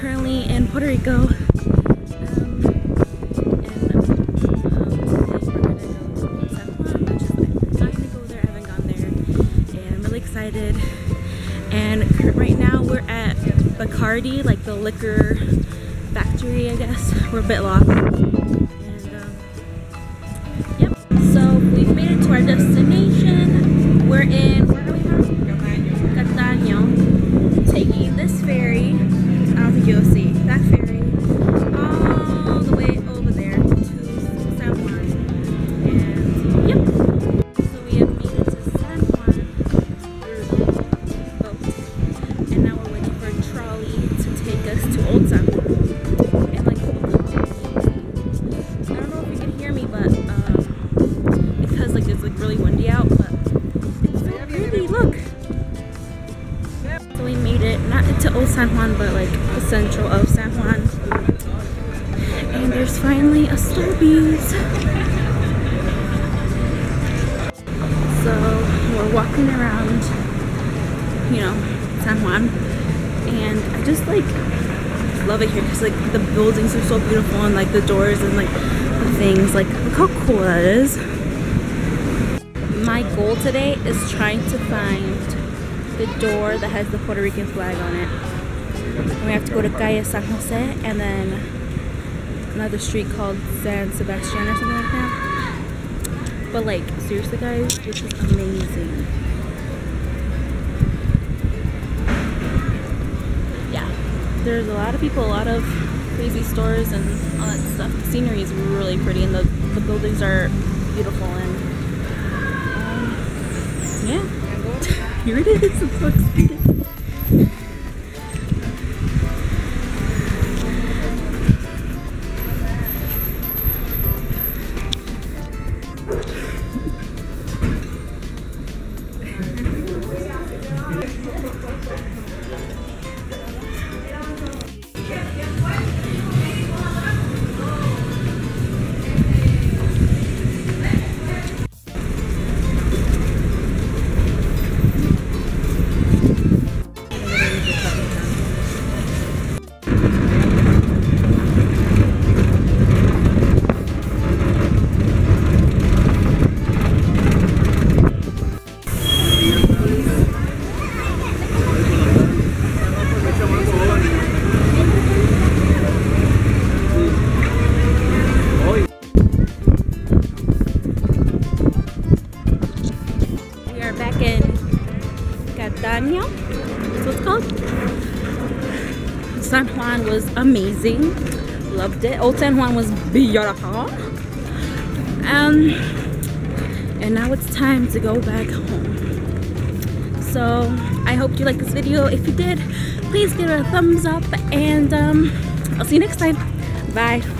currently in Puerto Rico. Um, and really excited. And right now we're at Bacardi, like the liquor factory, I guess. We're a bit lost. Into Old San Juan, but like the central of San Juan. And there's finally a Starbucks. So we're walking around, you know, San Juan, and I just like love it here because like the buildings are so beautiful and like the doors and like the things like look how cool that is my goal today is trying to find the door that has the Puerto Rican flag on it and we have to go to Calle San Jose and then another street called San Sebastian or something like that but like seriously guys this is amazing yeah there's a lot of people, a lot of crazy stores and all that stuff. The scenery is really pretty and the, the buildings are beautiful and um, yeah. Here it is. It's so. Cataño. That's what it's called. San Juan was amazing. Loved it. Old San Juan was beautiful. Um, and now it's time to go back home. So I hope you liked this video. If you did, please give it a thumbs up and um, I'll see you next time. Bye.